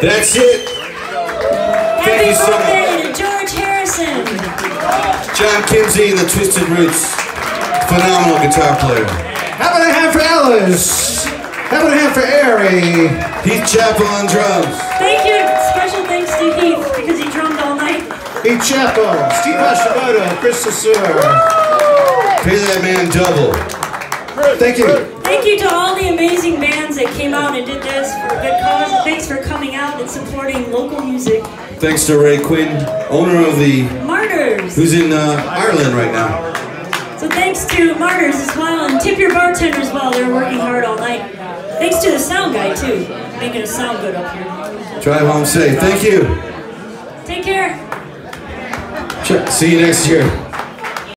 That's it. Happy you so much. birthday to George Harrison. John Kinsey and the Twisted Roots. Phenomenal guitar player. How about a hand for Alice? How about a hand for Ari? Heath Chapel on drums. Thank you. Special thanks to Heath because he drummed all night. Pete Chappell, Steve Hashimoto, Chris Sassur. Pay that man double. Thank you. Thank you to all the amazing bands that came out and did this for a good cause. Thanks for coming out and supporting local music. Thanks to Ray Quinn, owner of the, Martyrs. who's in uh, Ireland right now. So thanks to Martyrs as well, and tip your bartenders as well. They're working hard all night. Thanks to the sound guy too, making us sound good up here. Drive home safe. Thank you. Take care. See you next year.